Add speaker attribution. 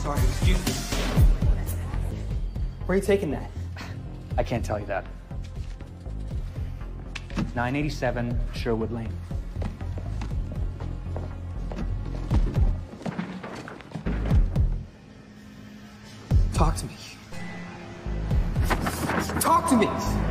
Speaker 1: Sorry, excuse me. Where are you taking that?
Speaker 2: I can't tell you that. 987 Sherwood Lane.
Speaker 1: Talk to me. Talk to me!